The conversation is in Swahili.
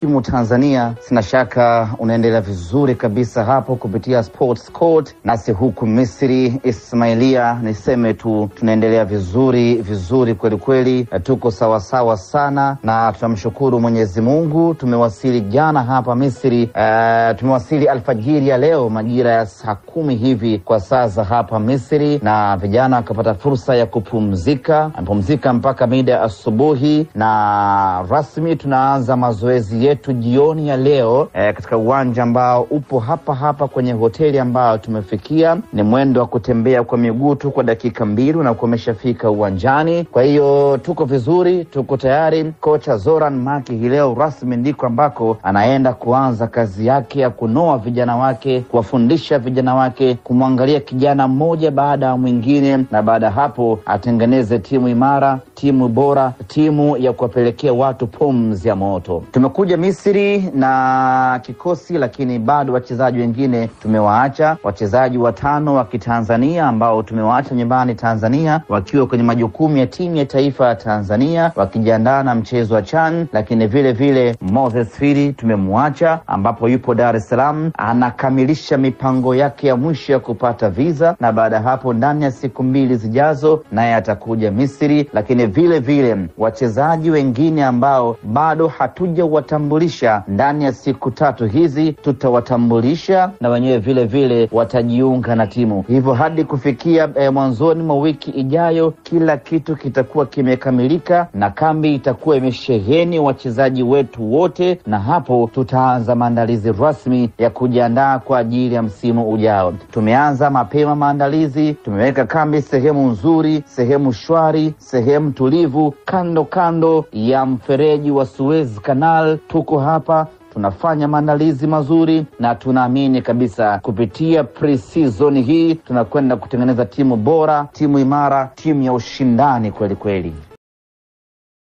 timu Tanzania, sina shaka unaendelea vizuri kabisa hapo kupitia Sports Court, nasi huku Misri Ismailia, niseme tu tunaendelea vizuri vizuri kweli kweli, tuko sawasawa sana na tunamshukuru Mwenyezi Mungu. Tumewasili jana hapa Misri, uh, tumewasili alfajiri ya leo majira ya saa kumi hivi kwa saa za hapa Misri, na vijana wakapata fursa ya kupumzika, pumzika mpaka mida ya asubuhi, na rasmi tunaanza mazoezi yetu jioni ya leo eh, katika uwanja ambao upo hapa hapa kwenye hoteli ambayo tumefikia. Ni mwendo wa kutembea kwa miguu tu kwa dakika mbili na kumeshafika uwanjani. Kwa hiyo tuko vizuri, tuko tayari. Kocha Zoran Maki hii leo rasmi ndiko ambako anaenda kuanza kazi yake ya kunoa vijana wake, kuwafundisha vijana wake, kumwangalia kijana mmoja baada ya mwingine, na baada ya hapo atengeneze timu imara, timu bora, timu ya kuwapelekea watu pumzi ya moto. Tumekuja Misri na kikosi, lakini bado wachezaji wengine tumewaacha, wachezaji watano wa Kitanzania ambao tumewaacha nyumbani Tanzania, wakiwa kwenye majukumu ya timu ya taifa ya Tanzania wakijiandaa na mchezo wa CHAN. Lakini vile vile Moses Firi tumemwacha, ambapo yupo Dar es Salaam anakamilisha mipango yake ya mwisho ya kupata visa, na baada ya hapo ndani ya siku mbili zijazo naye atakuja Misri. Lakini vile vile wachezaji wengine ambao bado hatujawatambulisha ndani ya siku tatu hizi tutawatambulisha na wenyewe vile vile watajiunga na timu. Hivyo hadi kufikia eh, mwanzoni mwa wiki ijayo kila kitu kitakuwa kimekamilika na kambi itakuwa imesheheni wachezaji wetu wote, na hapo tutaanza maandalizi rasmi ya kujiandaa kwa ajili ya msimu ujao. Tumeanza mapema maandalizi, tumeweka kambi sehemu nzuri, sehemu shwari, sehemu tulivu, kando kando ya mfereji wa Suez Canal. Tuko hapa tunafanya maandalizi mazuri na tunaamini kabisa kupitia pre-season hii tunakwenda kutengeneza timu bora, timu imara, timu ya ushindani kweli kweli.